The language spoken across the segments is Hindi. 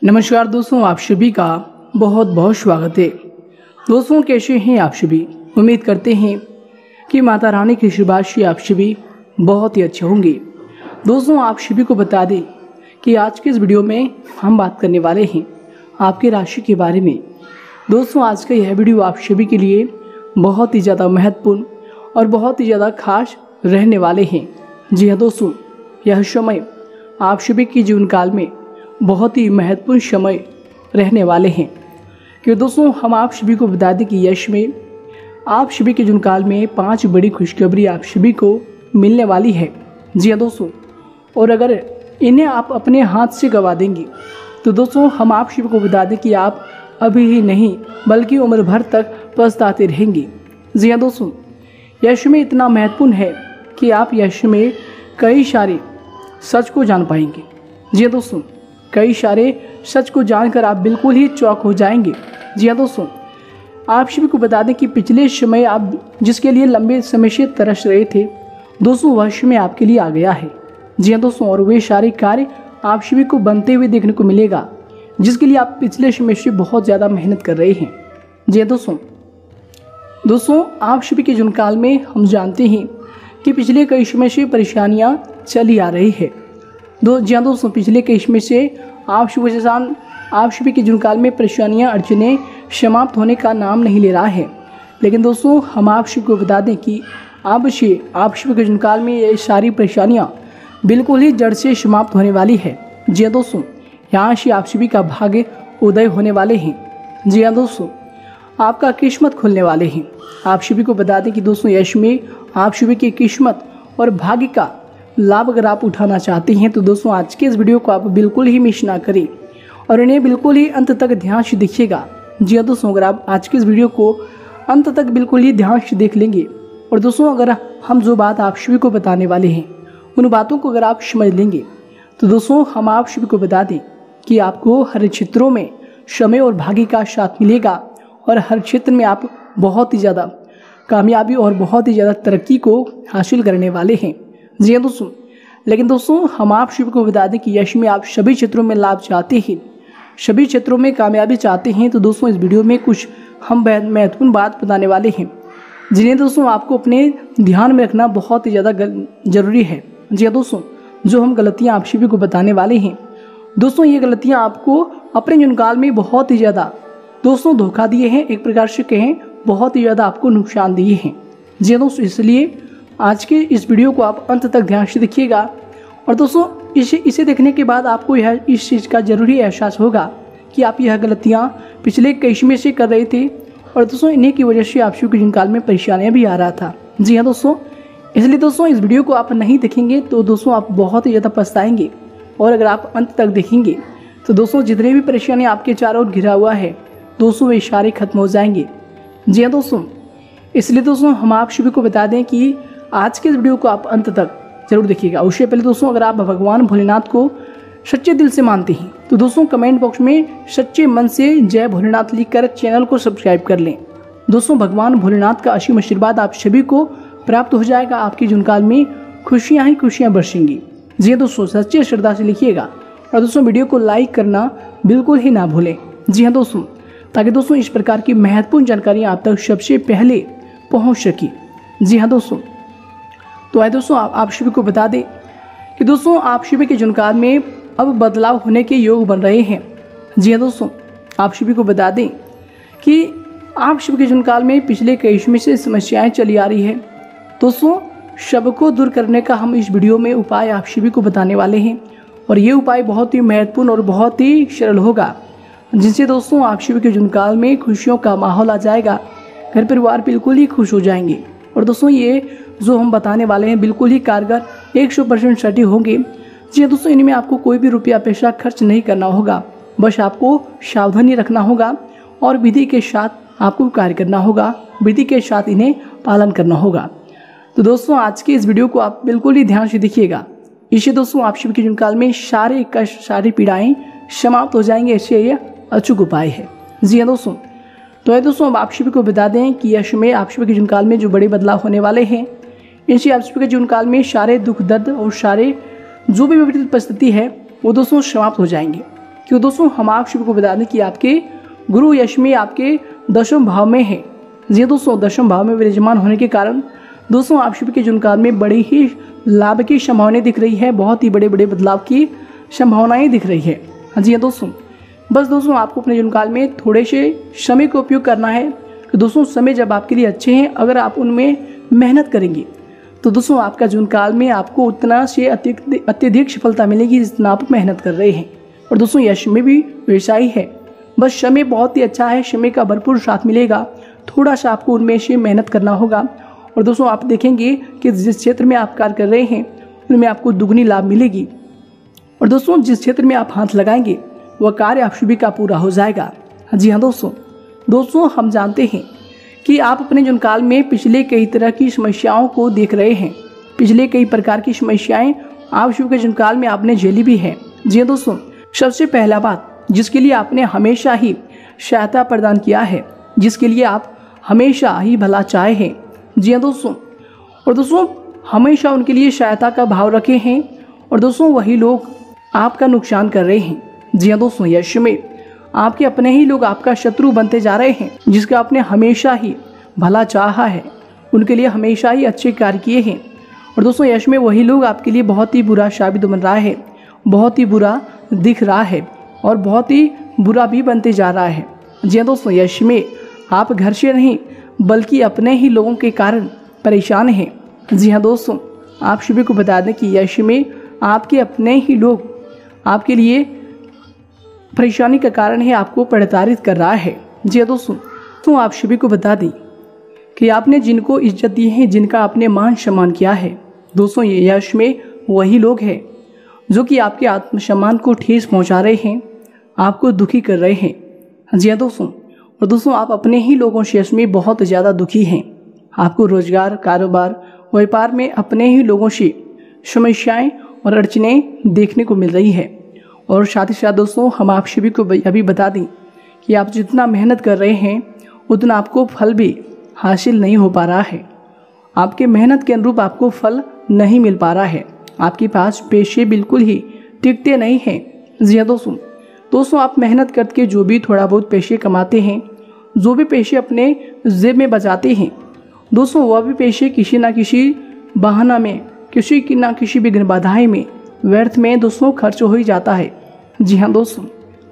नमस्कार दोस्तों, आप सभी का बहुत बहुत स्वागत है। दोस्तों, कैसे हैं आप सभी? उम्मीद करते हैं कि माता रानी की आशीर्वाद से आप सभी बहुत ही अच्छे होंगे। दोस्तों, आप सभी को बता दें कि आज के इस वीडियो में हम बात करने वाले हैं आपके राशि के बारे में। दोस्तों, आज का यह वीडियो आप सभी के लिए बहुत ही ज़्यादा महत्वपूर्ण और बहुत ही ज़्यादा खास रहने वाले हैं। जी हाँ दोस्तों, यह समय आप सभी के जीवन काल में बहुत ही महत्वपूर्ण समय रहने वाले हैं। कि दोस्तों, हम आप सभी को बता दें कि यश में, आप सभी के जीवन काल में पाँच बड़ी खुशखबरी आप सभी को मिलने वाली है। जी हाँ दोस्तों, और अगर इन्हें आप अपने हाथ से गवा देंगे तो दोस्तों, हम आप सभी को बता दें कि आप अभी ही नहीं, बल्कि उम्र भर तक पछताते रहेंगे। जी हाँ दोस्तों, यश में इतना महत्वपूर्ण है कि आप यश में कई सारे सच को जान पाएँगे। जी हाँ दोस्तों। कई सारे सच को जानकर आप बिल्कुल ही चौक हो जाएँगे। जी हाँ दोस्तों, आप सभी को बता दें कि पिछले समय आप जिसके लिए लंबे समय से तरस रहे थे, दोस्तों वह समय आपके लिए आ गया है। जी हाँ दोस्तों, और वे सारे कार्य आप सभी को बनते हुए देखने को मिलेगा, जिसके लिए आप पिछले समय से बहुत ज़्यादा मेहनत कर रहे हैं। जी हाँ दोस्तों दोस्तों, आप सभी के जुनकाल में हम जानते हैं कि पिछले कई समय से परेशानियाँ चली आ रही है। दो जी हाँ दोस्तों, पिछले कई समय से आप शुभ जैसान, आप सभी के जुनकाल में परेशानियाँ अड़चने समाप्त होने का नाम नहीं ले रहा है। लेकिन दोस्तों, हम आप सभी को बता दें कि अब से आप सभी के जुनकाल में ये सारी परेशानियाँ बिल्कुल ही जड़ से समाप्त होने वाली है। जी हाँ दोस्तों, यहाँ से आप सभी का भाग्य उदय होने वाले हैं। जी हाँ दोस्तों, आपका किस्मत खुलने वाले हैं। आप सभी को बता दें कि दोस्तों, यश में आप सभी की किस्मत और भाग्य का लाभ अगर आप उठाना चाहते हैं तो दोस्तों आज के इस वीडियो को आप बिल्कुल ही मिस ना करें। और इन्हें बिल्कुल ही अंत तक ध्यान से देखिएगा। जी हाँ दोस्तों, अगर आप आज के इस वीडियो को अंत तक बिल्कुल ही ध्यान से देख लेंगे, और दोस्तों अगर हम जो बात आप सभी को बताने वाले हैं, उन बातों को अगर आप समझ लेंगे तो दोस्तों हम आप सभी को बता दें कि आपको हर क्षेत्रों में समय और भाग्य का साथ मिलेगा, और हर क्षेत्र में आप बहुत ही ज़्यादा कामयाबी और बहुत ही ज़्यादा तरक्की को हासिल करने वाले हैं। जी हाँ दोस्तों, लेकिन दोस्तों, हम आप सभी को बता दें कि यश में आप सभी क्षेत्रों में लाभ चाहते हैं, सभी क्षेत्रों में कामयाबी चाहते हैं तो दोस्तों, इस वीडियो में कुछ हम महत्वपूर्ण बात बताने वाले हैं। जिन्हें दोस्तों, आपको अपने ध्यान में रखना बहुत ही ज़्यादा ज़रूरी है। जी हाँ दोस्तों, जो हम गलतियाँ आप सभी को बताने वाले हैं, दोस्तों, ये गलतियाँ आपको अपने जुनकाल में बहुत ही ज़्यादा दोस्तों धोखा दिए हैं, एक प्रकार से कहें, बहुत ही ज़्यादा आपको नुकसान दिए हैं। जी हाँ दोस्तों, इसलिए आज के इस वीडियो को आप अंत तक ध्यान से देखिएगा। और दोस्तों, इसे इसे देखने के बाद आपको यह, इस चीज़ का ज़रूरी एहसास होगा कि आप यह गलतियाँ पिछले कई से कर रहे थे। और दोस्तों, इन्हीं की वजह से आप शुभ के जिनकाल में परेशानियाँ भी आ रहा था। जी हाँ दोस्तों, इसलिए दोस्तों, इस वीडियो को आप नहीं देखेंगे तो दोस्तों, आप बहुत ही ज़्यादा पछताएँगे। और अगर आप अंत तक देखेंगे तो दोस्तों, जितने भी परेशानी आपके चारों ओर घिरा हुआ है, दोस्तों, वे इशारे खत्म हो जाएँगे। जी हाँ दोस्तों, इसलिए दोस्तों, हम आप सभी को बता दें कि आज के इस वीडियो को आप अंत तक ज़रूर देखिएगा। उससे पहले दोस्तों, अगर आप भगवान भोलेनाथ को सच्चे दिल से मानते हैं तो दोस्तों कमेंट बॉक्स में सच्चे मन से जय भोलेनाथ लिखकर चैनल को सब्सक्राइब कर लें। दोस्तों, भगवान भोलेनाथ का असीम आशीर्वाद आप सभी को प्राप्त हो जाएगा। आपके जुनकाल में खुशियाँ ही खुशियाँ बरसेंगी। जी हाँ दोस्तों, सच्चे श्रद्धा से लिखिएगा। और दोस्तों, वीडियो को लाइक करना बिल्कुल ही ना भूलें। जी हाँ दोस्तों, ताकि दोस्तों इस प्रकार की महत्वपूर्ण जानकारियाँ आप तक सबसे पहले पहुँच सके। जी हाँ दोस्तों तो आए दोस्तों आप, आप सभी को बता दें कि दोस्तों आप सभी के जुनकार में अब बदलाव होने के योग बन रहे हैं। जी हाँ दोस्तों आप सभी को बता दें कि आप सभी के जुनकाल में पिछले कई समय से समस्याएँ चली आ रही है। दोस्तों शब को दूर करने का हम इस वीडियो में उपाय आप सभी को बताने वाले हैं और ये उपाय बहुत ही महत्वपूर्ण और बहुत ही सरल होगा जिनसे दोस्तों आप सभी के जुनकाल में खुशियों का माहौल आ जाएगा। घर परिवार बिल्कुल ही खुश हो जाएँगे। और दोस्तों ये जो हम बताने वाले हैं, बिल्कुल ही कारगर, एक सौ परसेंट सटी होंगे। जी हाँ दोस्तों, इनमें आपको कोई भी रुपया पैसा खर्च नहीं करना होगा। बस आपको सावधानी रखना होगा और विधि के साथ आपको कार्य करना होगा। विधि के साथ इन्हें पालन करना होगा। तो दोस्तों, आज के इस वीडियो को आप बिल्कुल ही ध्यान से देखिएगा। इससे दोस्तों, आप शिव के जुनकाल में सारे कष्ट, सारी पीड़ाएँ समाप्त हो जाएँगे, ऐसे ये अचूक उपाय है। जी हाँ दोस्तों तो है दोस्तों आप सभी को बता दें कि यश में आप सभी के जुनकाल में जो बड़े बदलाव होने वाले हैं, इनसे आप सभी के जुनकाल में सारे दुख, दर्द और सारे जो भी विपरीत परिस्थिति है, वो दोस्तों समाप्त हो जाएँगे। क्यों दोस्तों, हम आप सभी को बता दें कि आपके गुरु यश में आपके दशम भाव में है। जी दोस्तों, दशम भाव में विराजमान होने के कारण दोस्तों, आप सभी के जुनकाल में बड़ी ही लाभ की संभावनाएँ दिख रही है, बहुत ही बड़े बड़े बदलाव की संभावनाएँ दिख रही है। हाँ जी हाँ दोस्तों बस दोस्तों, आपको अपने जुनकाल में थोड़े से समय का उपयोग करना है। तो दोस्तों, समय जब आपके लिए अच्छे हैं, अगर आप उनमें मेहनत करेंगे तो दोस्तों, आपका जुनकाल में आपको उतना से अत्यधिक सफलता मिलेगी जितना आप मेहनत कर रहे हैं। और दोस्तों यश में भी वैसा ही है। बस समय बहुत ही अच्छा है, समय का भरपूर साथ मिलेगा। थोड़ा सा आपको उनमें से मेहनत करना होगा। और दोस्तों, आप देखेंगे कि जिस क्षेत्र में आप कार्य कर रहे हैं, उनमें आपको दुगनी लाभ मिलेगी। और दोस्तों, जिस क्षेत्र में आप हाथ लगाएँगे वह कार्य आप सभी का पूरा हो जाएगा। जी हाँ दोस्तों। दोस्तों, हम जानते हैं कि आप अपने जुन काल में पिछले कई तरह की समस्याओं को देख रहे हैं। पिछले कई प्रकार की समस्याएँ आप शिव के जुन काल में आपने झेली भी है। जी हाँ दोस्तों, सबसे पहला बात जिसके लिए आपने हमेशा ही सहायता प्रदान किया है, जिसके लिए आप हमेशा ही भला चाहे हैं। जी हाँ दोस्तों। और दोस्तों, हमेशा उनके लिए सहायता का भाव रखे हैं। और दोस्तों, वही लोग आपका नुकसान कर रहे हैं। जी हाँ दोस्तों यश में आपके अपने ही लोग आपका शत्रु बनते जा रहे हैं, जिसका आपने हमेशा ही भला चाहा है। उनके लिए हमेशा ही अच्छे कार्य किए हैं। और दोस्तों यश में वही लोग आपके लिए बहुत ही बुरा साबित बन रहा है, बहुत ही बुरा दिख रहा है और बहुत ही बुरा भी बनते जा रहा है। जी हाँ दोस्तों यश में आप घर से नहीं, बल्कि अपने ही लोगों के कारण परेशान हैं। जी हाँ दोस्तों, आप सभी को बता दें कि यश में आपके अपने ही लोग आपके लिए परेशानी का कारण है आपको प्रताड़ित कर रहा है। जी हाँ दोस्तों तो आप सभी को बता दी कि आपने जिनको इज़्ज़त दी है, जिनका आपने मान सम्मान किया है, दोस्तों ये यश में वही लोग हैं जो कि आपके आत्मसम्मान को ठेस पहुँचा रहे हैं, आपको दुखी कर रहे हैं। जी हाँ दोस्तों, और दोस्तों आप अपने ही लोगों से यश में बहुत ज़्यादा दुखी हैं। आपको रोज़गार, कारोबार, व्यापार में अपने ही लोगों से समस्याएँ और अड़चने देखने को मिल रही है। और साथ ही साथ दोस्तों, हम आप सभी को अभी बता दें कि आप जितना मेहनत कर रहे हैं, उतना आपको फल भी हासिल नहीं हो पा रहा है। आपके मेहनत के अनुरूप आपको फल नहीं मिल पा रहा है। आपके पास पेशे बिल्कुल ही टिकते नहीं हैं। जी हाँ दोस्तों दोस्तों, आप मेहनत करके जो भी थोड़ा बहुत पेशे कमाते हैं, जो भी पेशे अपने जेब में बचाते हैं, दोस्तों, वह भी पेशे किसी ना किसी बहाना में, किसी की ना किसी विघ्न बाधाएँ में, व्यर्थ में दोस्तों, खर्च हो ही जाता है। जी हाँ दोस्तों,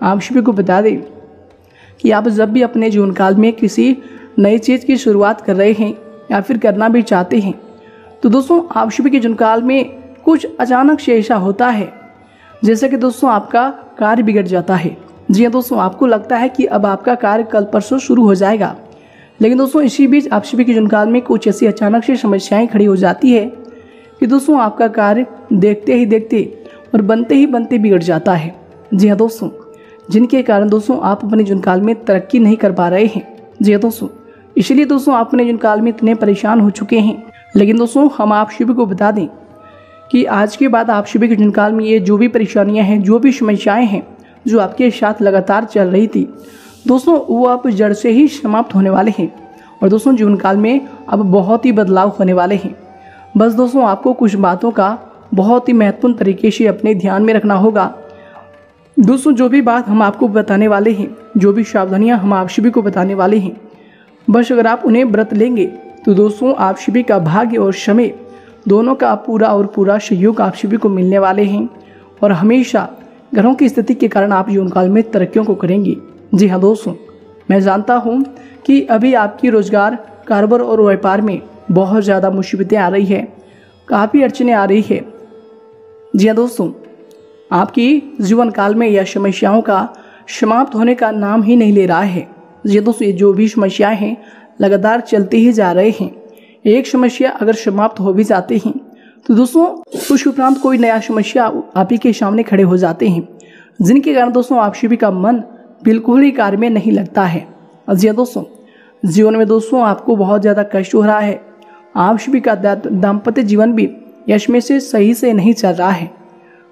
आप सभी को बता दें कि आप जब भी अपने जीवन काल में किसी नई चीज़ की शुरुआत कर रहे हैं या फिर करना भी चाहते हैं तो दोस्तों, आप सभी के जीवन काल में कुछ अचानक से ऐसा होता है, जैसे कि दोस्तों, आपका कार्य बिगड़ जाता है। जी हाँ दोस्तों, आपको लगता है कि अब आपका कार्य कल परसों शुरू हो जाएगा, लेकिन दोस्तों, इसी बीच आप सभी के जुनकाल में कुछ ऐसी अचानक से समस्याएँ खड़ी हो जाती है कि दोस्तों, आपका कार्य देखते ही देखते और बनते ही बनते बिगड़ जाता है। जी हाँ दोस्तों, जिनके कारण दोस्तों आप अपने जुनकाल में तरक्की नहीं कर पा रहे हैं। जी हाँ दोस्तों, इसलिए दोस्तों आप अपने जुनकाल में इतने परेशान हो चुके हैं। लेकिन दोस्तों, हम आप सभी को बता दें कि आज के बाद आप सभी के जुनकाल में ये जो भी परेशानियाँ हैं, जो भी समस्याएँ हैं, जो आपके साथ लगातार चल रही थी, दोस्तों, वो आप जड़ से ही समाप्त होने वाले हैं। और दोस्तों जीवन काल में अब बहुत ही बदलाव होने वाले हैं। बस दोस्तों, आपको कुछ बातों का बहुत ही महत्वपूर्ण तरीके से अपने ध्यान में रखना होगा। दोस्तों, जो भी बात हम आपको बताने वाले हैं, जो भी सावधानियाँ हम आप सभी को बताने वाले हैं, बस अगर आप उन्हें व्रत लेंगे तो दोस्तों, आप सभी का भाग्य और समय, दोनों का पूरा और पूरा सहयोग आप सभी को मिलने वाले हैं। और हमेशा ग्रहों की स्थिति के कारण आप जीवन काल में तरक्कियों को करेंगे। जी हाँ दोस्तों, मैं जानता हूँ कि अभी आपकी रोज़गार, कारोबार और व्यापार में बहुत ज़्यादा मुसीबतें आ रही है। काफ़ी अड़चने आ रही है। जी हाँ दोस्तों आपकी जीवन काल में यह समस्याओं का समाप्त होने का नाम ही नहीं ले रहा है। हाँ दोस्तों ये जो भी समस्याएँ हैं, लगातार चलते ही जा रहे हैं। एक समस्या अगर समाप्त हो भी जाते हैं तो दोस्तों कुछ उपरांत कोई नया समस्या आप ही के सामने खड़े हो जाते हैं। जिनके कारण दोस्तों, आप सभी का मन बिल्कुल ही कार्य में नहीं लगता है। जी हाँ दोस्तों, जीवन में दोस्तों, आपको बहुत ज़्यादा कष्ट हो रहा है। आप सभी का दाम्पत्य जीवन भी यश में से सही से नहीं चल रहा है।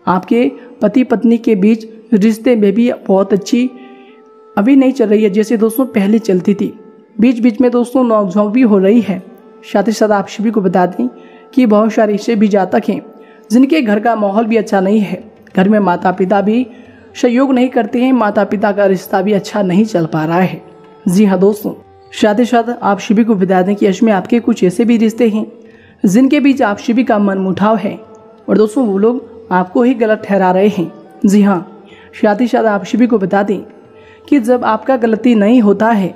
आपके पति पत्नी के बीच रिश्ते में भी बहुत अच्छी अभी नहीं चल रही है, जैसे दोस्तों पहले चलती थी। बीच बीच में दोस्तों नौकझोंक भी हो रही है। साथ ही साथ आप सभी को बता दें कि बहुत सारे ऐसे भी जातक हैं, जिनके घर का माहौल भी अच्छा नहीं है। घर में माता पिता भी सहयोग नहीं करते हैं माता पिता का रिश्ता भी अच्छा नहीं चल पा रहा है। जी हाँ दोस्तों, साथ ही साथ आप सभी को बता दें कि यश में आपके कुछ ऐसे भी रिश्ते हैं, जिनके बीच आप सभी का मन मुठाव है। और दोस्तों वो लोग आपको ही गलत ठहरा रहे हैं। जी हाँ ही साथ आप सभी को बता दें कि जब आपका गलती नहीं होता है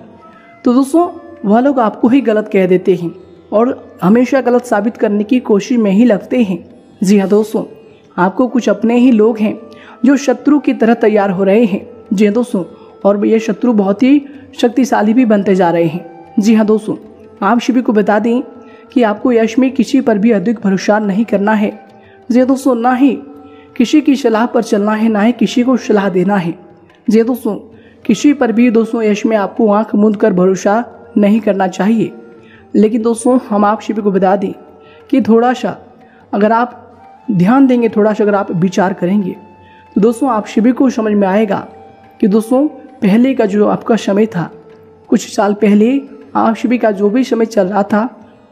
तो दोस्तों, वह लोग आपको ही गलत कह देते हैं और हमेशा गलत साबित करने की कोशिश में ही लगते हैं। जी हाँ दोस्तों, आपको कुछ अपने ही लोग हैं जो शत्रु की तरह तैयार हो रहे हैं। जी हाँ दोस्तों, और ये शत्रु बहुत ही शक्तिशाली भी बनते जा रहे हैं। जी हाँ दोस्तों, आप सभी को बता दें कि आपको यश में किसी पर भी अधिक भरोसा नहीं करना है। जी दोस्तों ना ही किसी की सलाह पर चलना है, ना ही किसी को सलाह देना है। जी दोस्तों किसी पर भी दोस्तों यश में आपको आँख मूंद कर भरोसा नहीं करना चाहिए। लेकिन दोस्तों, हम आप शिवी को बता दें कि थोड़ा सा अगर आप ध्यान देंगे, थोड़ा सा अगर आप विचार करेंगे तो दोस्तों आप शिविर को समझ में आएगा कि दोस्तों, पहले का जो आपका समय था, कुछ साल पहले आप शिविर का जो भी समय चल रहा था,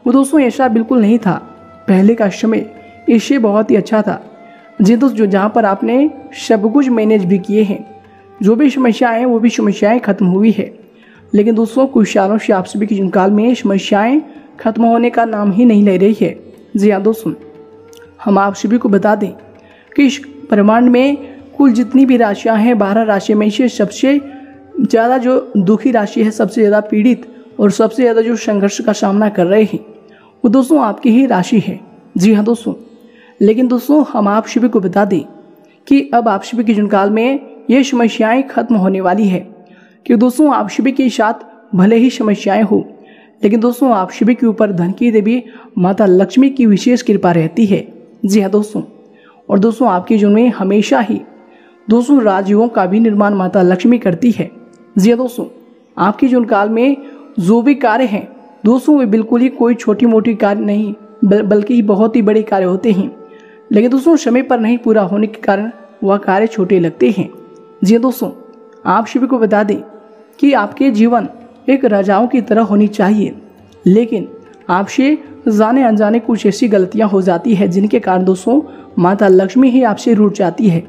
वो दोस्तों ऐसा बिल्कुल नहीं था। पहले का समय इससे बहुत ही अच्छा था। जी दोस्त, जो जहाँ पर आपने सब कुछ मैनेज भी किए हैं, जो भी समस्याएँ हैं, वो भी समस्याएँ खत्म हुई है। लेकिन दोस्तों, कुछ सालों से आप सभी के काल में समस्याएँ खत्म होने का नाम ही नहीं ले रही है। जी हाँ दोस्तों, हम आप सभी को बता दें कि इस ब्रह्मांड में कुल जितनी भी राशियाँ हैं, बारह राशि में से सबसे ज़्यादा जो दुखी राशि है, सबसे ज़्यादा पीड़ित और सबसे ज़्यादा जो संघर्ष का सामना कर रहे हैं, वो दोस्तों आपकी ही राशि है। जी हाँ दोस्तों। लेकिन दोस्तों, हम आप शिविर को बता दें कि अब आप शिविर के जुनकाल में ये समस्याएँ खत्म होने वाली है। कि दोस्तों, आप शिविर के साथ भले ही समस्याएँ हो, लेकिन दोस्तों, आप शिविर के ऊपर धन की देवी माता लक्ष्मी की विशेष कृपा रहती है। जी हाँ दोस्तों, और दोस्तों, आपके जीवन में हमेशा ही दोस्तों राजयोगों का भी निर्माण माता लक्ष्मी करती है। जी हाँ दोस्तों, आपके जीवन काल में जो भी कार्य हैं, दोस्तों, वे बिल्कुल ही कोई छोटी मोटी कार्य नहीं बल्कि बहुत ही बड़े कार्य होते हैं। लेकिन दोस्तों, समय पर नहीं पूरा होने के कारण वह कार्य छोटे लगते हैं। जी हाँ दोस्तों, आप सभी को बता दें कि आपके जीवन एक राजाओं की तरह होनी चाहिए, लेकिन आपसे जाने अनजाने कुछ ऐसी गलतियाँ हो जाती है जिनके कारण दोस्तों, माता लक्ष्मी ही आपसे रूट जाती है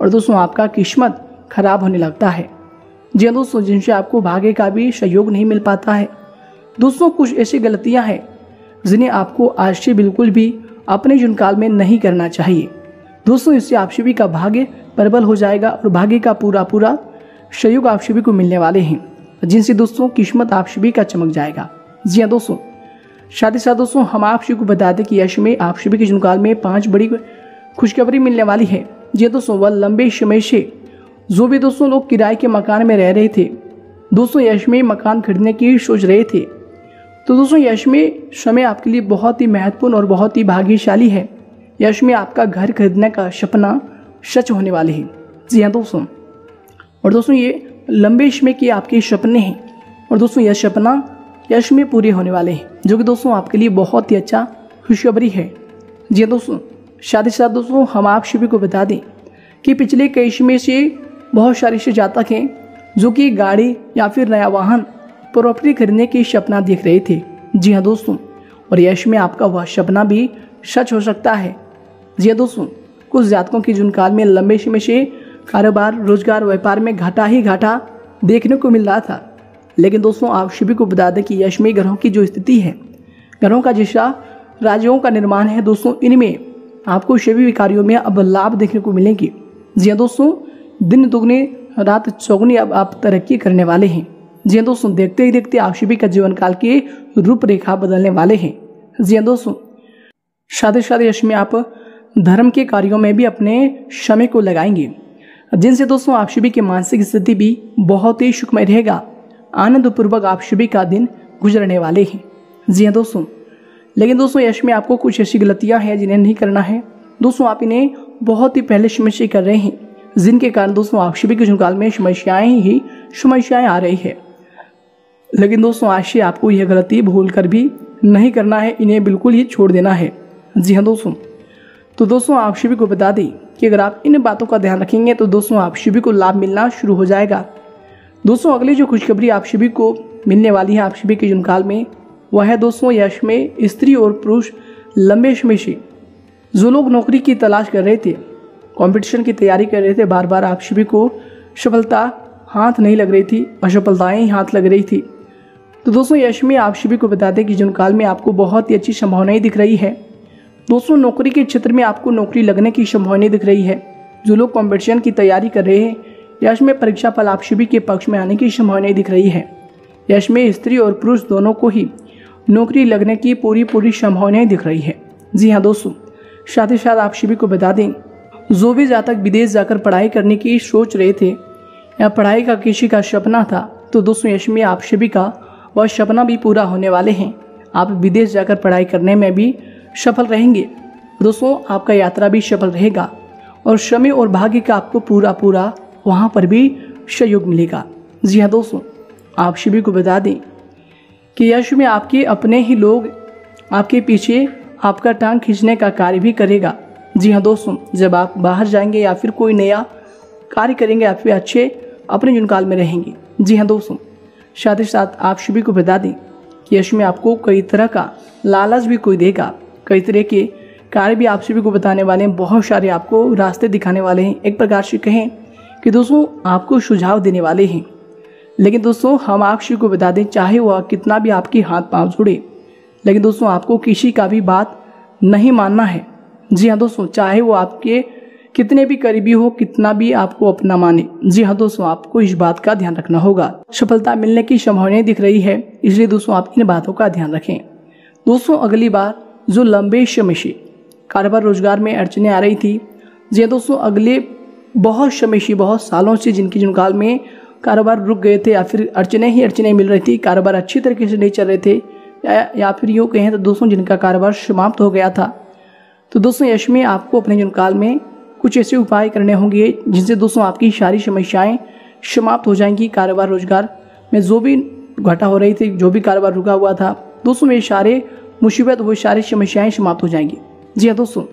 और दोस्तों, आपका किस्मत खराब होने लगता है। जी हाँ दोस्तों, जिनसे आपको भाग्य का भी सहयोग नहीं मिल पाता है। दोस्तों, कुछ ऐसी गलतियाँ हैं जिन्हें आपको आज से बिल्कुल भी अपने जुनकाल में नहीं करना चाहिए। दोस्तों, इससे आप सभी का भाग्य प्रबल हो जाएगा और भाग्य का पूरा पूरा सहयोग आप सभी को मिलने वाले हैं। जिनसे दोस्तों, किस्मत आप सभी का चमक जाएगा। जी हाँ दोस्तों, साथ ही साथ दोस्तों, हम आप को बता दें कि यश में आप सभी के जुनकाल में पाँच बड़ी खुशखबरी मिलने वाली है। जी दोस्तों, वह लंबे समय से जो भी दोस्तों लोग किराए के मकान में रह रहे थे, दोस्तों यश में मकान खरीदने की सोच रहे थे तो दोस्तों यश में समय आपके लिए बहुत ही महत्वपूर्ण और बहुत ही भाग्यशाली है। यश में आपका घर खरीदने का सपना सच होने वाले हैं। जी हाँ दोस्तों। और दोस्तों, ये लंबे समय के आपके सपने हैं। और दोस्तों, यह सपना यश में पूरे होने वाले हैं, जो कि दोस्तों आपके लिए बहुत ही अच्छा खुशखबरी है। जी हाँ दोस्तों। शादी साथ दोस्तों, हम आप सभी को बता दें कि पिछले कई समय से बहुत सारे से जातक हैं, जो कि गाड़ी या फिर नया वाहन प्रॉपर्टी खरीदने की सपना देख रहे थे। जी हाँ दोस्तों, और यश में आपका वह सपना भी सच हो सकता है। जी हाँ दोस्तों, कुछ जातकों की जुन काल में लंबे समय से कारोबार, रोज़गार, व्यापार में घाटा ही घाटा देखने को मिल रहा था। लेकिन दोस्तों, आप सभी को बता दें कि यश में ग्रहों की जो स्थिति है, ग्रहों का जिस राज्यों का निर्माण है दोस्तों, इनमें आपको सभी कार्यों में अब लाभ देखने को मिलेंगे। जी हाँ दोस्तों, दिन दुगने, रात चौगनी अब आप तरक्की करने वाले हैं। जी हाँ दोस्तों देखते ही देखते सभी का जीवन काल की रूपरेखा बदलने वाले हैं। जी हाँ दोस्तों शादी शादी यश में आप धर्म के कार्यों में भी अपने समय को लगाएँगे। जिनसे दोस्तों आप सभी की मानसिक स्थिति भी बहुत ही सुखमय रहेगा। आनंद पूर्वक आप सभी का दिन गुजरने वाले हैं। जी हाँ दोस्तों लेकिन दोस्तों यश में आपको कुछ ऐसी गलतियाँ हैं जिन्हें नहीं करना है। दोस्तों आप इन्हें बहुत ही पहले समस्या कर रहे हैं, जिनके कारण दोस्तों आप सभी के झुकाल में समस्याएँ ही, समस्याएँ आ रही है। लेकिन दोस्तों से आपको यह गलती भूल कर भी नहीं करना है, इन्हें बिल्कुल ही छोड़ देना है। जी हाँ दोस्तों। तो दोस्तों, आप सभी को बता दें कि अगर आप इन बातों का ध्यान रखेंगे तो दोस्तों, आप सभी को लाभ मिलना शुरू हो जाएगा। दोस्तों, अगली जो खुशखबरी आप सभी को मिलने वाली है आप सभी के जुनकाल में, वह है दोस्तों, यश में स्त्री और पुरुष लंबे समय से जो लोग नौकरी की तलाश कर रहे थे कंपटीशन की तैयारी कर रहे थे बार बार आप सभी को सफलता हाथ नहीं लग रही थी, असफलताएँ हाथ लग रही थी। तो दोस्तों यश में आप सभी को बता दें कि जून काल में आपको बहुत ही अच्छी संभावनाएँ दिख रही है। दोस्तों, नौकरी के क्षेत्र में आपको नौकरी लगने की संभावनाएँ दिख रही है। जो लोग कॉम्पिटिशन की तैयारी कर रहे हैं यश में परीक्षा फल आप सभी के पक्ष में आने की संभावनाएँ दिख रही है। यश में स्त्री और पुरुष दोनों को ही नौकरी लगने की पूरी पूरी संभावनाएँ दिख रही है। जी हाँ दोस्तों, साथ ही साथ आप सभी को बता दें, जो भी जातक विदेश जाकर पढ़ाई करने की सोच रहे थे, या पढ़ाई का किसी का सपना था तो दोस्तों यश में आप सभी का वह सपना भी पूरा होने वाले हैं। आप विदेश जाकर पढ़ाई करने में भी सफल रहेंगे। दोस्तों, आपका यात्रा भी सफल रहेगा और समय और भाग्य का आपको पूरा पूरा वहाँ पर भी सहयोग मिलेगा। जी हाँ दोस्तों, आप सभी को बता दें कि यश में आपके अपने ही लोग आपके पीछे आपका टांग खींचने का कार्य भी करेगा। जी हाँ दोस्तों, जब आप बाहर जाएँगे या फिर कोई नया कार्य करेंगे या फिर अच्छे अपने जुनकाल में रहेंगे। जी हाँ दोस्तों। साथ ही साथ आप सभी को बता दें। कि यश में आपको कई तरह का लालच भी कोई देगा। कई तरह के कार्य भी आप सभी को बताने वाले हैं। बहुत सारे आपको रास्ते दिखाने वाले हैं। एक प्रकार से कहें कि दोस्तों, आपको सुझाव देने वाले हैं। लेकिन दोस्तों, हम आप सभी को बता दें, चाहे वह कितना भी आपके हाथ पाँव जुड़े। लेकिन दोस्तों, आपको किसी का भी बात नहीं मानना है। जी हाँ दोस्तों, चाहे वो आपके कितने भी करीबी हो कितना भी आपको अपना माने। जी हाँ दोस्तों आपको इस बात का ध्यान रखना होगा। सफलता मिलने की संभावनाएँ दिख रही है इसलिए दोस्तों आप इन बातों का ध्यान रखें। दोस्तों अगली बार जो लंबे समय से कारोबार रोज़गार में अड़चने आ रही थी जी हाँ दोस्तों अगले बहुत समय से बहुत सालों से जिनकी जुनकाल में कारोबार रुक गए थे या फिर अड़चने ही अड़चने मिल रही थी कारोबार अच्छी तरीके से नहीं चल रहे थे या, या फिर यूँ कहें तो दोस्तों जिनका कारोबार समाप्त हो गया था। तो दोस्तों यश में आपको अपने जुनकाल में कुछ ऐसे उपाय करने होंगे जिनसे दोस्तों आपकी सारी समस्याएँ समाप्त हो जाएँगी। कारोबार, रोज़गार में जो भी घटा हो रही थी, जो भी कारोबार रुका हुआ था, दोस्तों मेरे सारे मुसीबत, वो सारी समस्याएँ समाप्त हो जाएँगी। जी हाँ दोस्तों,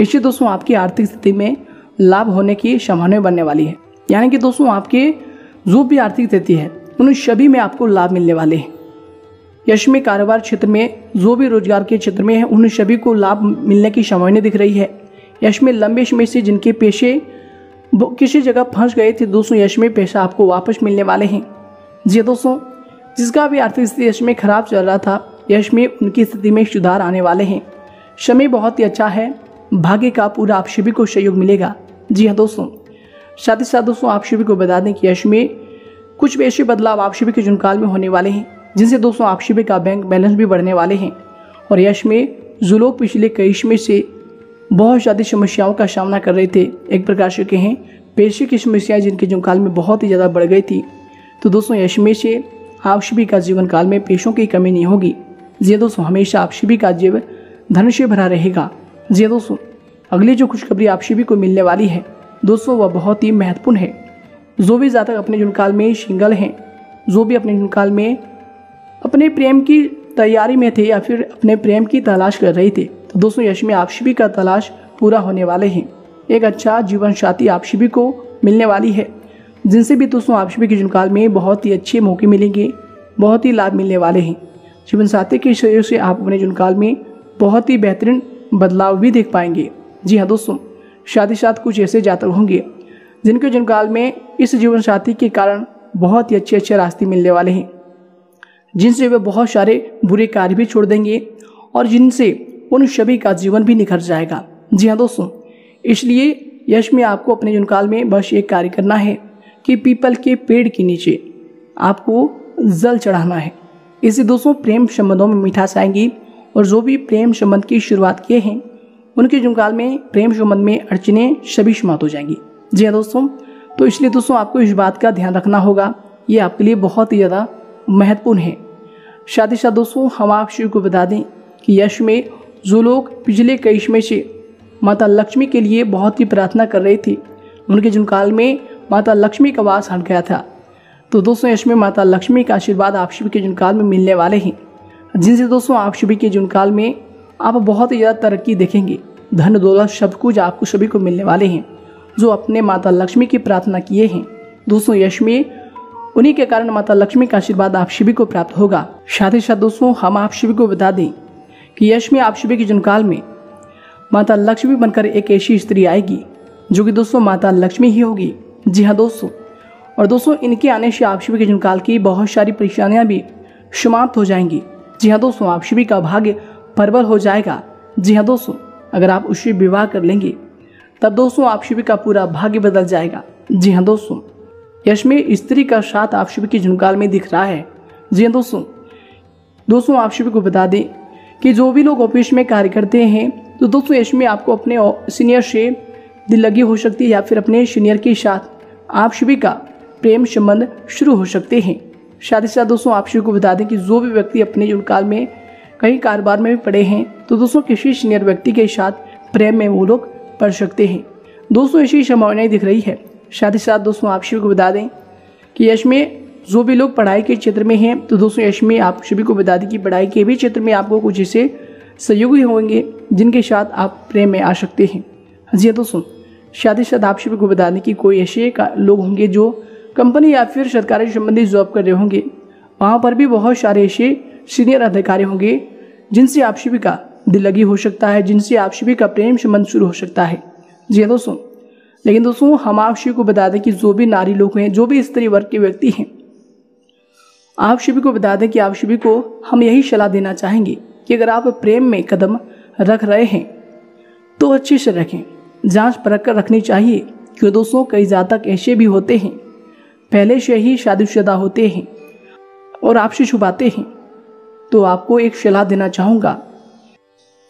इससे दोस्तों आपकी आर्थिक स्थिति में लाभ होने की संभावना बनने वाली है। यानी कि दोस्तों आपके जो भी आर्थिक स्थिति है, उन सभी में आपको लाभ मिलने वाले हैं। यश में कारोबार क्षेत्र में, जो भी रोज़गार के क्षेत्र में है, उन सभी को लाभ मिलने की संभावना दिख रही है। यश में लंबे समय से जिनके पेशे किसी जगह फंस गए थे, दोस्तों, यश में पैसा आपको वापस मिलने वाले हैं। जी दोस्तों, जिसका भी आर्थिक स्थिति यश में खराब चल रहा था, यश में उनकी स्थिति में सुधार आने वाले हैं। समय बहुत ही अच्छा है। भाग्य का पूरा आप सभी को सहयोग मिलेगा। जी हाँ दोस्तों। साथ ही साथ दोस्तों, आप सभी को बता दें कि यश में कुछ ऐसे बदलाव आप सभी के जुनकाल में होने वाले हैं, जिनसे दोस्तों, आप सभी का बैंक बैलेंस भी बढ़ने वाले हैं। और यश में जो लोग पिछले कई समय से बहुत ज़्यादा समस्याओं का सामना कर रहे थे। एक प्रकार से कहें, पेशे की समस्याएँ जिनके जीवन काल में बहुत ही ज़्यादा बढ़ गई थी। तो दोस्तों यश में से आप सभी का जीवन काल में पेशों की कमी नहीं होगी। जी दोस्तों, हमेशा आप सभी का जीवन धन से भरा रहेगा। जी दोस्तों, अगली जो खुशखबरी आप सभी को मिलने वाली है, दोस्तों, वह बहुत ही महत्वपूर्ण है। जो भी जातक अपने जुनकाल में सिंगल हैं, जो भी अपने जुनकाल में अपने प्रेम की तैयारी में थे या फिर अपने प्रेम की तलाश कर रहे थे तो दोस्तों यश में आप सभी का तलाश पूरा होने वाले हैं। एक अच्छा जीवन साथी आप सभी को मिलने वाली है। जिनसे भी दोस्तों आप सभी के जुनकाल में बहुत ही अच्छे मौके मिलेंगे, बहुत ही लाभ मिलने वाले हैं। जीवन साथी के सहयोग से आप अपने जुनकाल में बहुत ही बेहतरीन बदलाव भी देख पाएँगे। जी हाँ दोस्तों शादी साथ कुछ ऐसे जातक होंगे, जिनके जुनकाल में इस जीवन साथी के कारण बहुत ही अच्छे अच्छे रास्ते मिलने वाले हैं। जिनसे वे बहुत सारे बुरे कार्य भी छोड़ देंगे और जिनसे उन सभी का जीवन भी निखर जाएगा। जी हाँ दोस्तों, इसलिए यश में आपको अपने जुनकाल में बस एक कार्य करना है कि पीपल के पेड़ के नीचे आपको जल चढ़ाना है। इससे दोस्तों, प्रेम संबंधों में मिठास आएँगी और जो भी प्रेम संबंध की शुरुआत किए हैं, उनके जुनकाल में प्रेम संबंध में अड़चने सभी समाप्त हो जाएँगी। जी हाँ दोस्तों तो इसलिए दोस्तों, आपको इस बात का ध्यान रखना होगा। ये आपके लिए बहुत ही ज़्यादा महत्वपूर्ण है। शादी साथ दोस्तों, हम आप शिव को बता दें कि यश में जो लोग पिछले समय से माता लक्ष्मी के लिए बहुत ही प्रार्थना कर रहे थे, उनके जुनकाल में माता लक्ष्मी का वास हट गया था। तो दोस्तों यश में माता लक्ष्मी का आशीर्वाद आप शिव के जुनकाल में मिलने वाले हैं। जिनसे दोस्तों, आप सभी के जुनकाल में आप बहुत ही ज़्यादा तरक्की देखेंगे। धन दौलत सब कुछ आपको सभी को मिलने वाले हैं, जो अपने माता लक्ष्मी की प्रार्थना किए हैं। दोस्तों, यश में उन्हीं के कारण माता लक्ष्मी का आशीर्वाद आप सभी को प्राप्त होगा। साथ ही साथ दोस्तों, हम आप सभी को बता दें कि यश में आप शिवी के जनकाल में माता लक्ष्मी बनकर एक ऐसी स्त्री आएगी, जो कि दोस्तों माता लक्ष्मी ही होगी। जी हाँ दोस्तों, और दोस्तों इनके आने से आप सभी के जनकाल की बहुत सारी परेशानियाँ भी समाप्त हो जाएँगी। जी हाँ दोस्तों, आप सभी का भाग्य प्रबल हो जाएगा। जी हाँ दोस्तों, अगर आप उससे विवाह कर लेंगे, तब दोस्तों आप सभी का पूरा भाग्य बदल जाएगा। जी हाँ दोस्तों यश में स्त्री का साथ आप सभी के झुमकाल में दिख रहा है। जी हाँ दोस्तों दोस्तों आप सभी को बता दें कि जो भी लोग ऑफ़िस में कार्य करते हैं तो दोस्तों यश में आपको अपने सीनियर से दिल लगी हो सकती है या फिर अपने सीनियर के साथ आप सभी का प्रेम संबंध शुरू हो सकते हैं। साथ ही साथ दोस्तों, आप सभी को बता दें कि जो भी व्यक्ति अपने जुड़काल में कहीं कारोबार में भी पड़े हैं तो दोस्तों, किसी सीनियर व्यक्ति के साथ प्रेम में वो लोग पढ़ सकते हैं। दोस्तों, ऐसी संभावनाएँ दिख रही है। साथ ही साथ दोस्तों, आप सभी को बता दें कि यश में जो भी लोग पढ़ाई के क्षेत्र में हैं तो दोस्तों, यश में आप सभी को बता दें कि पढ़ाई के भी क्षेत्र में आपको कुछ ऐसे सहयोगी होंगे, जिनके साथ आप प्रेम में आ सकते हैं। जी हाँ दोस्तों शादी साथ आप सभी को बता दें कि कोई ऐसे लोग होंगे जो कंपनी या फिर सरकारी संबंधी जॉब कर रहे होंगे। वहाँ पर भी बहुत सारे ऐसे सीनियर अधिकारी होंगे, जिनसे आप सभी का दिल लगी हो सकता है, जिनसे आप सभी का प्रेम संबंध शुरू हो सकता है। जी हाँ दोस्तों, लेकिन दोस्तों, हम आप सभी को बता दें कि जो भी नारी लोग हैं, जो भी स्त्री वर्ग के व्यक्ति हैं आप सभी को बता दें कि आप सभी को हम यही सलाह देना चाहेंगे कि अगर आप प्रेम में कदम रख रहे हैं तो अच्छे से रखें। जाँच परख कर रखनी चाहिए क्यों दोस्तों कई जातक ऐसे भी होते हैं, पहले से ही शादीशुदा होते हैं और आपसे छुपाते हैं। तो आपको एक सलाह देना चाहूँगा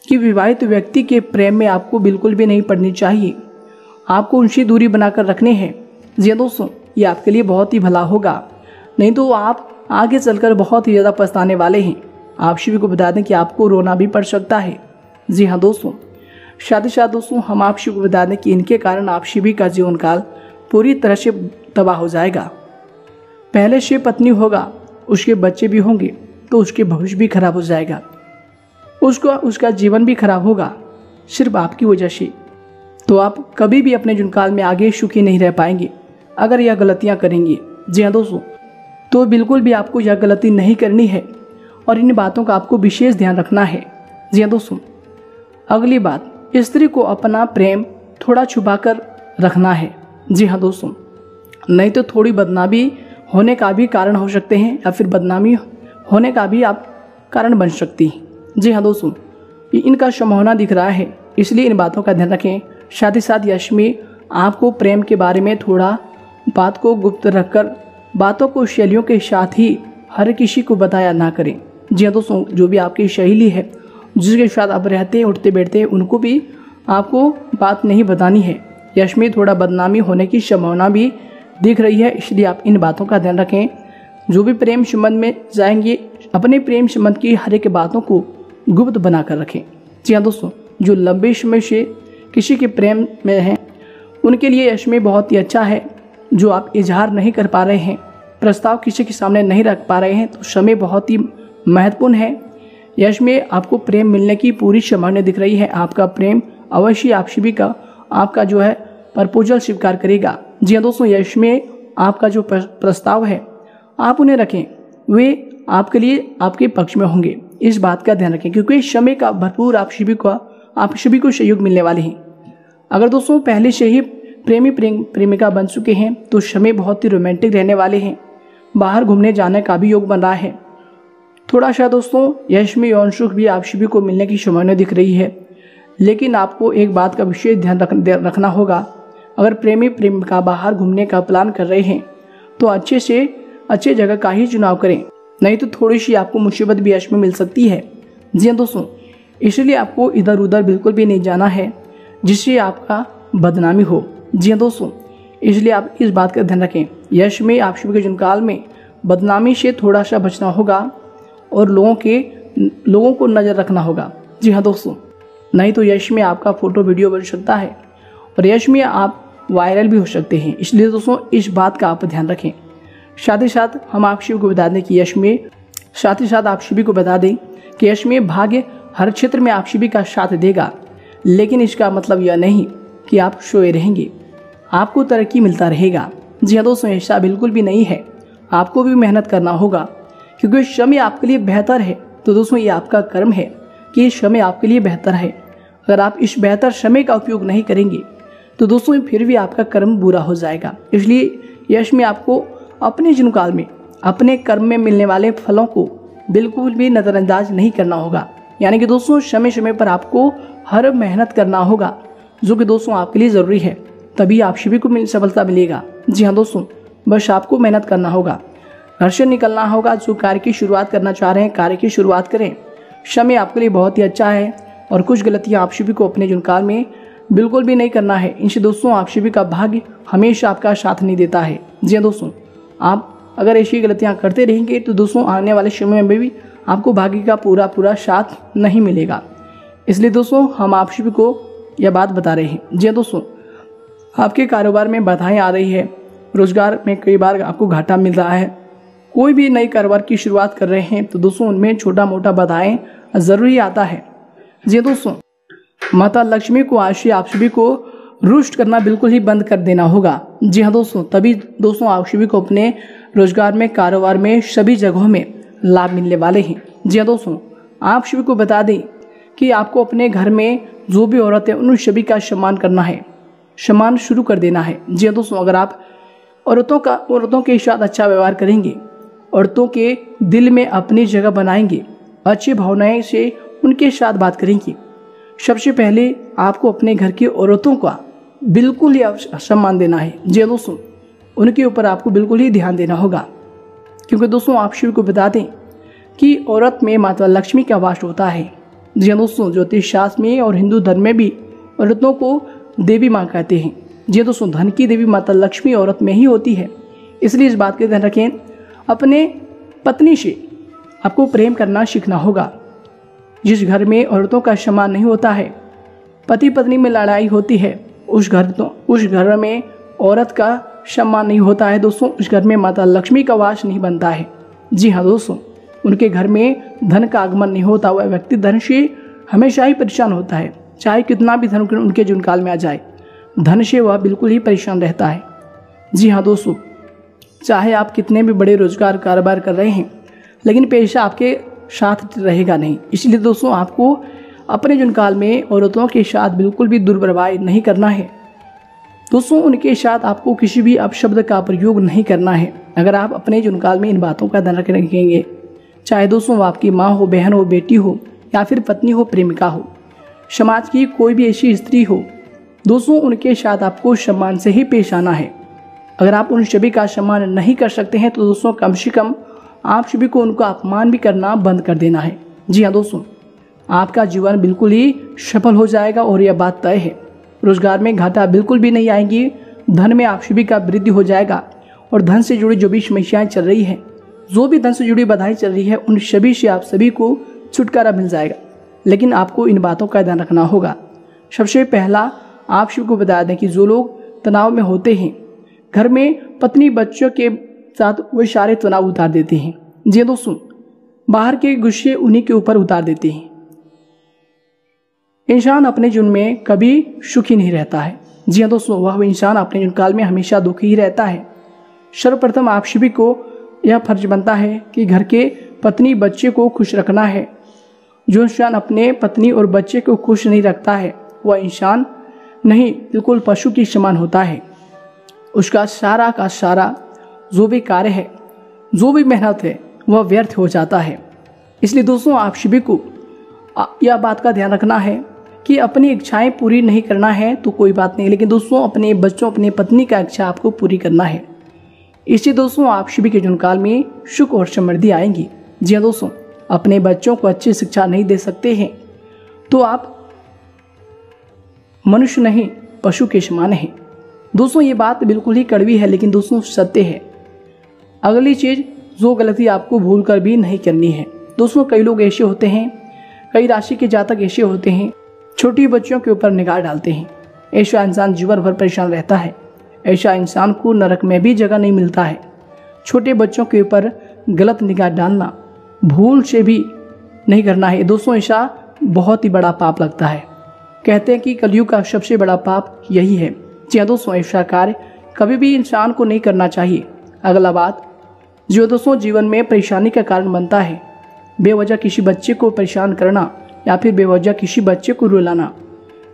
कि विवाहित व्यक्ति के प्रेम में आपको बिल्कुल भी नहीं पड़नी चाहिए। आपको उनसे दूरी बनाकर रखने हैं। जी दोस्तों, ये आपके लिए बहुत ही भला होगा। नहीं तो आप आगे चलकर बहुत ही ज़्यादा पछताने वाले हैं। आप सभी को बता दें कि आपको रोना भी पड़ सकता है। जी हाँ दोस्तों, शादी शाद दोस्तों, हम आप सभी को बता दें कि इनके कारण आप सभी का जीवन काल पूरी तरह से तबाह हो जाएगा। पहले से पत्नी होगा, उसके बच्चे भी होंगे तो उसके भविष्य भी खराब हो जाएगा। उसको, उसका जीवन भी खराब होगा, सिर्फ़ आपकी वजह से। तो आप कभी भी अपने जुनकाल में आगे सुखी नहीं रह पाएँगे, अगर यह गलतियाँ करेंगे। जी हाँ दोस्तों तो बिल्कुल भी आपको यह गलती नहीं करनी है और इन बातों का आपको विशेष ध्यान रखना है। जी हाँ दोस्तों, अगली बात, स्त्री को अपना प्रेम थोड़ा छुपा कर रखना है। जी हाँ दोस्तों, नहीं तो थोड़ी बदनामी होने का भी कारण हो सकते हैं या फिर बदनामी होने का भी आप कारण बन सकती हैं। जी हाँ दोस्तों इनका संभावना दिख रहा है, इसलिए इन बातों का ध्यान रखें। साथ ही साथ यशमी, आपको प्रेम के बारे में थोड़ा बात को गुप्त रखकर बातों को शैलियों के साथ ही हर किसी को बताया ना करें। जी हाँ दोस्तों, जो भी आपकी शैली है, जिसके साथ आप रहते हैं, उठते बैठते हैं, उनको भी आपको बात नहीं बतानी है। यश में थोड़ा बदनामी होने की संभावना भी दिख रही है, इसलिए आप इन बातों का ध्यान रखें। जो भी प्रेम संबंध में जाएँगे, अपने प्रेम संबंध की हर एक बातों को गुप्त बनाकर रखें। जी हाँ दोस्तों, जो लंबे समय से किसी के प्रेम में हैं, उनके लिए यश में बहुत ही अच्छा है। जो आप इजहार नहीं कर पा रहे हैं, प्रस्ताव किसी के सामने नहीं रख पा रहे हैं तो समय बहुत ही महत्वपूर्ण है। यश में आपको प्रेम मिलने की पूरी संभावना दिख रही है। आपका प्रेम अवश्य आप सभी का, आपका जो है, प्रपोजल स्वीकार करेगा। जी हाँ दोस्तों, यश में आपका जो प्रस्ताव है, आप उन्हें रखें। वे आपके लिए आपके पक्ष में होंगे। इस बात का ध्यान रखें, क्योंकि समय का भरपूर आप सभी को, आप सभी को सहयोग मिलने वाले हैं। अगर दोस्तों, पहले से ही प्रेमी प्रेम प्रेमिका बन चुके हैं तो समय बहुत ही रोमांटिक रहने वाले हैं। बाहर घूमने जाने का भी योग बन रहा है। थोड़ा सा दोस्तों यश में यौन सुख भी आप सभी को मिलने की संभावना दिख रही है। लेकिन आपको एक बात का विशेष ध्यान रख, रखना होगा। अगर प्रेमी प्रेमिका बाहर घूमने का प्लान कर रहे हैं तो अच्छे से अच्छे जगह का ही चुनाव करें। नहीं तो थोड़ी सी आपको मुसीबत भी यश में मिल सकती है। जी हाँ दोस्तों इसलिए आपको इधर उधर बिल्कुल भी नहीं जाना है जिससे आपका बदनामी हो। जी हाँ दोस्तों, इसलिए आप इस बात का ध्यान रखें। यश में, आप शुभ के जुनकाल में बदनामी से थोड़ा सा बचना होगा और लोगों के, लोगों को नज़र रखना होगा। जी हाँ दोस्तों, नहीं तो यश में आपका फ़ोटो, वीडियो बन सकता है और यश में आप वायरल भी हो सकते हैं। इसलिए दोस्तों, इस बात का आप ध्यान रखें। साथ ही साथ हम आप शिव को बता दें कि यश में, साथ ही साथ आप शिवी को बता दें कि यश में भाग्य हर क्षेत्र में आप शिवी का साथ देगा। लेकिन इसका मतलब यह नहीं कि आप सोए रहेंगे। आपको तरक्की मिलता रहेगा। जी हाँ दोस्तों ऐसा बिल्कुल भी नहीं है। आपको भी मेहनत करना होगा, क्योंकि समय आपके लिए बेहतर है। तो दोस्तों, ये आपका कर्म है कि समय आपके लिए बेहतर है। अगर आप इस बेहतर समय का उपयोग नहीं करेंगे तो दोस्तों, फिर भी आपका कर्म बुरा हो जाएगा। इसलिए यश में आपको अपने जन्म काल में, अपने कर्म में मिलने वाले फलों को बिल्कुल भी नज़रअंदाज नहीं करना होगा। यानी कि दोस्तों समय समय पर आपको हर मेहनत करना होगा, जो कि दोस्तों आपके लिए ज़रूरी है। तभी आप सभी को मिल सफलता मिलेगा। जी हाँ दोस्तों, बस आपको मेहनत करना होगा। घर से निकलना होगा, जो कार्य की शुरुआत करना चाह रहे हैं, कार्य की शुरुआत करें। समय आपके लिए बहुत ही अच्छा है और कुछ गलतियाँ आप सभी को अपने जुनकाल में बिल्कुल भी नहीं करना है। इनसे दोस्तों, आप सभी का भाग्य हमेशा आपका साथ नहीं देता है। जी हाँ दोस्तों, आप अगर ऐसी गलतियाँ करते रहेंगे तो दोस्तों, आने वाले समय में भी आपको भाग्य का पूरा पूरा साथ नहीं मिलेगा। इसलिए दोस्तों, हम आप सभी को यह बात बता रहे हैं। जी हाँ दोस्तों आपके कारोबार में बाधाएँ आ रही है। रोज़गार में कई बार आपको घाटा मिल रहा है। कोई भी नई कारोबार की शुरुआत कर रहे हैं तो दोस्तों, उनमें छोटा मोटा बाधाएँ ज़रूरी आता है। जी दोस्तों, माता लक्ष्मी को आज आप सभी को रुष्ट करना बिल्कुल ही बंद कर देना होगा। जी हाँ दोस्तों, तभी दोस्तों आप सभी को अपने रोज़गार में, कारोबार में सभी जगहों में लाभ मिलने वाले हैं। जी हाँ दोस्तों, आप सभी को बता दें कि आपको अपने घर में जो भी औरत है, उन सभी का सम्मान करना है। सम्मान शुरू कर देना है। जी हाँ दोस्तों, अगर आप औरतों का औरतों के साथ अच्छा व्यवहार करेंगे, औरतों के दिल में अपनी जगह बनाएँगे, अच्छी भावनाएँ से उनके साथ बात करेंगे, सबसे पहले आपको अपने घर की औरतों का बिल्कुल ही सम्मान देना है। जी हाँ दोस्तों, उनके ऊपर आपको बिल्कुल ही ध्यान देना होगा। क्योंकि दोस्तों, आप शिव को बता दें कि औरत में माता लक्ष्मी का वास होता है। जी हाँ दोस्तों, ज्योतिष शास्त्र में और हिंदू धर्म में भी औरतों को देवी माँ कहते हैं। जी हाँ दोस्तों, धन की देवी माता लक्ष्मी औरत में ही होती है। इसलिए इस बात का ध्यान रखें, अपने पत्नी से आपको प्रेम करना सीखना होगा। जिस घर में औरतों का सम्मान नहीं होता है, पति पत्नी में लड़ाई होती है, उस घर तो उस घर में औरत का सम्मान नहीं होता है दोस्तों। उस घर में माता लक्ष्मी का वास नहीं बनता है। जी हाँ दोस्तों, उनके घर में धन का आगमन नहीं होता। हुआ व्यक्ति धन से हमेशा ही परेशान होता है। चाहे कितना भी धन उनके जुनकाल में आ जाए, धन से वह बिल्कुल ही परेशान रहता है। जी हाँ दोस्तों, चाहे आप कितने भी बड़े रोज़गार कारोबार कर रहे हैं, लेकिन पेशा आपके साथ रहेगा नहीं। इसलिए दोस्तों, आपको अपने जुनकाल में औरतों के साथ बिल्कुल भी दुर्व्यवहार नहीं करना है। दोस्तों, उनके साथ आपको किसी भी अपशब्द का प्रयोग नहीं करना है। अगर आप अपने जुनकाल में इन बातों का ध्यान रखेंगे, चाहे दोस्तों आपकी माँ हो, बहन हो, बेटी हो, या फिर पत्नी हो, प्रेमिका हो समाज की कोई भी ऐसी स्त्री हो, दोस्तों, उनके साथ आपको सम्मान से ही पेश आना है। अगर आप उन सभी का सम्मान नहीं कर सकते हैं तो दोस्तों, कम से कम आप सभी को उनका अपमान भी करना बंद कर देना है। जी हाँ दोस्तों, आपका जीवन बिल्कुल ही सफल हो जाएगा और यह बात तय है। रोज़गार में घाटा बिल्कुल भी नहीं आएँगी, धन में आप सभी का वृद्धि हो जाएगा और धन से जुड़ी जो भी समस्याएँ चल रही हैं, जो भी धन से जुड़ी बाधाएँ चल रही है, उन सभी से आप सभी को छुटकारा मिल जाएगा। लेकिन आपको इन बातों का ध्यान रखना होगा। सबसे पहला, आप सभी को बता दें कि जो लोग तनाव में होते हैं, घर में पत्नी बच्चों के साथ वो सारे तनाव उतार देते हैं। जी दोस्तों, बाहर के गुस्से उन्हीं के ऊपर उतार देते हैं। इंसान अपने जुन में कभी सुखी नहीं रहता है। जी हाँ दोस्तों, वह इंसान अपने जुन काल में हमेशा दुखी ही रहता है। सर्वप्रथम आप सभी को, यह फ़र्ज़ बनता है कि घर के पत्नी बच्चे को खुश रखना है। जो इंसान अपने पत्नी और बच्चे को खुश नहीं रखता है, वह इंसान नहीं, बिल्कुल पशु की समान होता है। उसका सारा का सारा जो भी कार्य है, जो भी मेहनत है, वह व्यर्थ हो जाता है। इसलिए दोस्तों, आप सभी को यह बात का ध्यान रखना है कि अपनी इच्छाएँ पूरी नहीं करना है तो कोई बात नहीं, लेकिन दोस्तों, अपने बच्चों, अपने पत्नी का इच्छा आपको पूरी करना है। इससे दोस्तों, आप सभी के जुनकाल में सुख और समृद्धि आएँगी। जी हाँ दोस्तों। अपने बच्चों को अच्छी शिक्षा नहीं दे सकते हैं तो आप मनुष्य नहीं, पशु के समान हैं। दोस्तों, ये बात बिल्कुल ही कड़वी है, लेकिन दोस्तों, सत्य है। अगली चीज़ जो गलती आपको भूल कर भी नहीं करनी है। दोस्तों, कई लोग ऐसे होते हैं, कई राशि के जातक ऐसे होते हैं, छोटी बच्चियों के ऊपर निगाह डालते हैं। ऐसा इंसान जीवन भर परेशान रहता है। ऐसा इंसान को नरक में भी जगह नहीं मिलता है। छोटे बच्चों के ऊपर गलत निगाह डालना भूल से भी नहीं करना है। दोस्तों, ऐसा बहुत ही बड़ा पाप लगता है। कहते हैं कि कलयुग का सबसे बड़ा पाप यही है। जी हाँ दोस्तों, ऐसा कार्य कभी भी इंसान को नहीं करना चाहिए। अगला बात, जो दोस्तों, जीवन में परेशानी का कारण बनता है। बेवजह किसी बच्चे को परेशान करना या फिर बेवजह किसी बच्चे को रुलाना।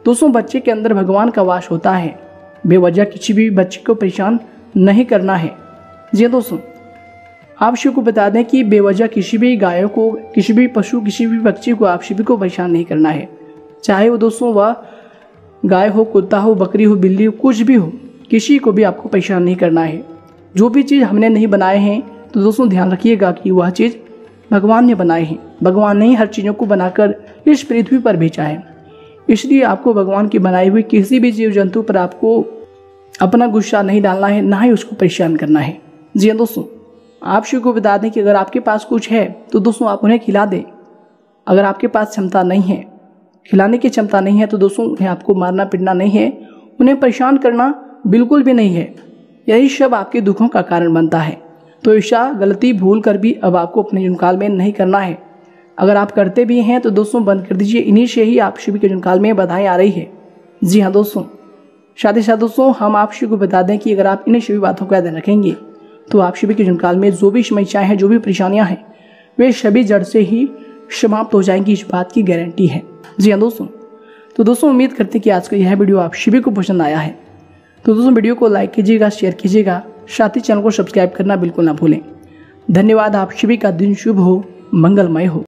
दोस्तों, बच्चे के अंदर भगवान का वास होता है। बेवजह किसी भी बच्चे को परेशान नहीं करना है। जी हाँ दोस्तों आप शिव को बता दें कि बेवजह किसी भी गायों को, किसी भी पशु, किसी भी पक्षी को आप शिव को परेशान नहीं करना है। चाहे वो दोस्तों वह गाय हो, कुत्ता हो, बकरी हो, बिल्ली हो, कुछ भी हो, किसी को भी आपको परेशान नहीं करना है। जो भी चीज़ हमने नहीं बनाए हैं तो दोस्तों ध्यान रखिएगा कि वह चीज़ भगवान ने बनाए हैं। भगवान ने ही हर चीज़ों को बनाकर इस पृथ्वी पर भेजा है। इसलिए आपको भगवान की बनाई हुई किसी भी जीव जंतु पर आपको अपना गुस्सा नहीं डालना है, ना ही उसको परेशान करना है। जी हाँ दोस्तों। आप शिव को बता दें कि अगर आपके पास कुछ है तो दोस्तों आप उन्हें खिला दें। अगर आपके पास क्षमता नहीं है, खिलाने की क्षमता नहीं है तो दोस्तों उन्हें आपको मारना, पीटना नहीं है। उन्हें परेशान करना बिल्कुल भी नहीं है। यही सब आपके दुखों का कारण बनता है। तो ऐसा गलती भूल कर भी अब आपको अपने जुनकाल में नहीं करना है। अगर आप करते भी हैं तो दोस्तों बंद कर दीजिए। इन्हीं से ही आप शिव के जुनकाल में बधाई आ रही है। जी हाँ दोस्तों। शादी साथ दोस्तों, हम आप शिव को बता दें कि अगर आप इन्हीं सभी बातों का ध्यान रखेंगे तो आप शिव के जुनकाल में जो भी समस्याएँ हैं, जो भी परेशानियाँ हैं, वे सभी जड़ से ही समाप्त हो जाएँगी, इस बात की गारंटी है। जी हाँ दोस्तों तो दोस्तों उम्मीद करते हैं कि आज का यह वीडियो आप सभी को पसंद आया है। तो दोस्तों वीडियो को लाइक कीजिएगा, शेयर कीजिएगा, साथ ही चैनल को सब्सक्राइब करना बिल्कुल ना भूलें। धन्यवाद, आप सभी का दिन शुभ हो, मंगलमय हो।